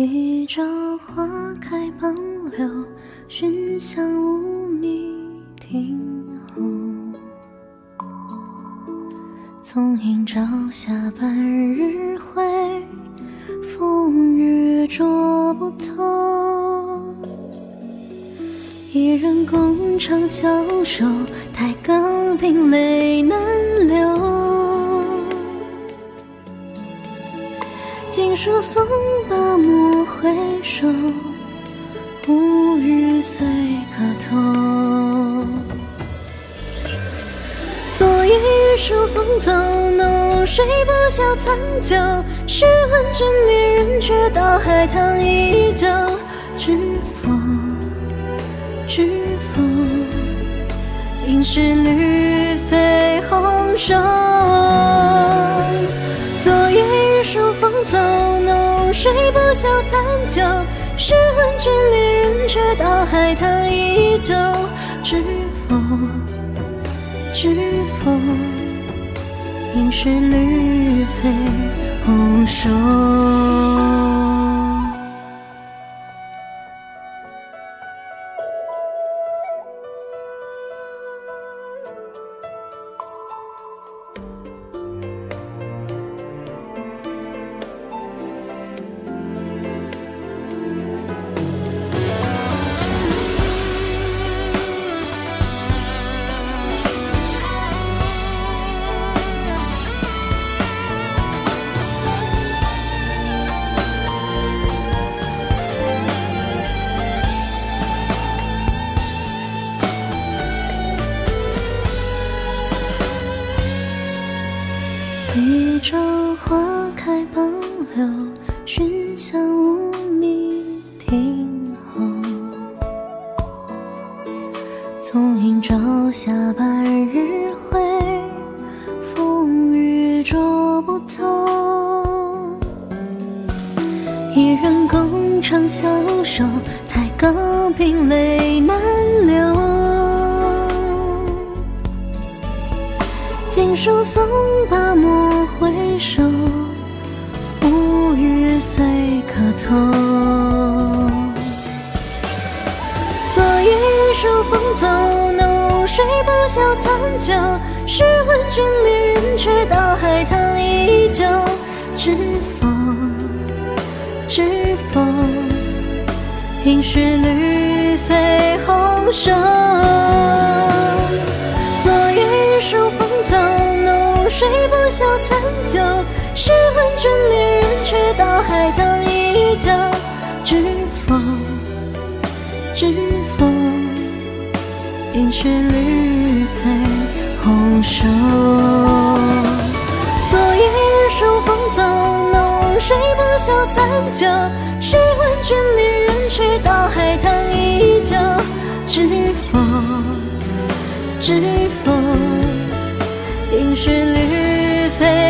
一朝花开傍柳，寻香无觅庭后。纵饮朝霞半日晖，风雨捉不透。一人共长消瘦，待更鬓泪难流。锦书送罢莫回首，无语岁可偷。昨夜雨疏风骤，浓睡不消残酒。试问卷帘人，却道海棠依旧。知否？知否？应是绿肥红瘦。昨夜雨疏风走，浓睡不消残酒。试问卷帘人，却道海棠依旧。知否？知否？应是绿肥红瘦。一朝花开傍柳，寻香无觅亭后。纵饮朝霞半日晖，风雨捉不透。一人共长消瘦，待更鬓泪难流。锦书送罢夜雨疏风走，浓睡不消残酒。试问真恋人，却道海棠依旧。知否？知否？应是绿肥红瘦。昨夜雨疏风骤，浓睡不消残酒。试问真恋人，却道海棠依旧。知否？知否？应是绿肥红瘦。昨夜雨疏风骤，浓睡不消残酒。试问卷帘人，却道海棠依旧。知否？知否？应是绿肥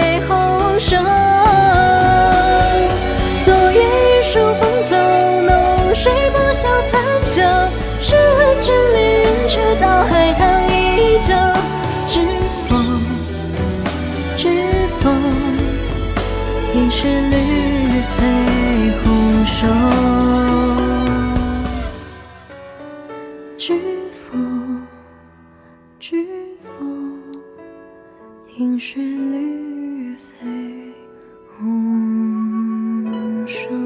应是绿肥红瘦。知否？知否？应是绿肥红瘦。